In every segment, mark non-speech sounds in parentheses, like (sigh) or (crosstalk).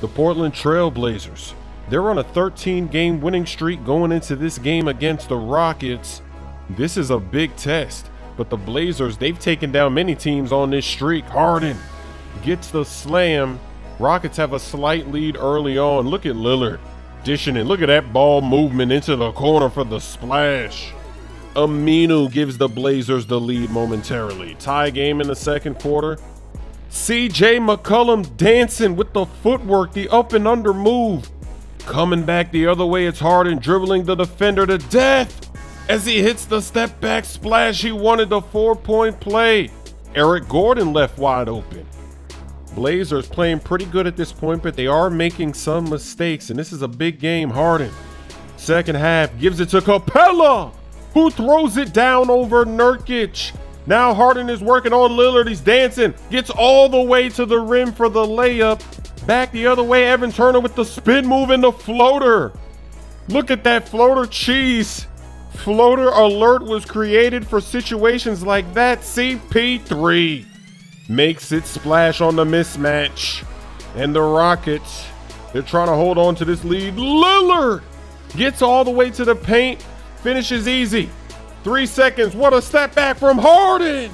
the Portland Trail Blazers. They're on a 13 game winning streak going into this game against the Rockets. This is a big test, but the Blazers, they've taken down many teams on this streak. Harden gets the slam. Rockets have a slight lead early on. Look at Lillard dishing it. Look at that ball movement into the corner for the splash. Aminu gives the Blazers the lead momentarily. Tie game in the second quarter. CJ McCollum dancing with the footwork, the up and under move. Coming back the other way, it's Harden dribbling the defender to death. As he hits the step back splash, he wanted the four point play. Eric Gordon left wide open. Blazers playing pretty good at this point, but they are making some mistakes, and this is a big game. Harden. Second half gives it to Capela, who throws it down over Nurkic. Now Harden is working on Lillard. He's dancing, gets all the way to the rim for the layup. Back the other way, Evan Turner with the spin move and the floater. Look at that floater cheese. Floater alert was created for situations like that. CP3 makes it splash on the mismatch. And the Rockets, they're trying to hold on to this lead. Lillard gets all the way to the paint, finishes easy. Three seconds. What a step back from Harden.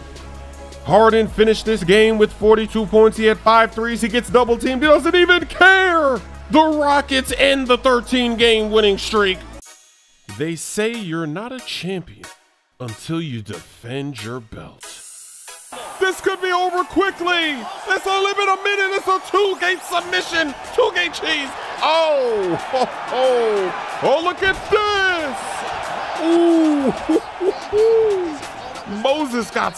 Harden finished this game with 42 points. He had five threes. He gets double teamed. He doesn't even care. The Rockets end the 13 game winning streak. They say you're not a champion until you defend your belt. This could be over quickly. It's only been a minute. It's a two gate submission. Two gate cheese. Oh, (laughs) oh, oh, oh, look at this. Ooh, (laughs) Moses got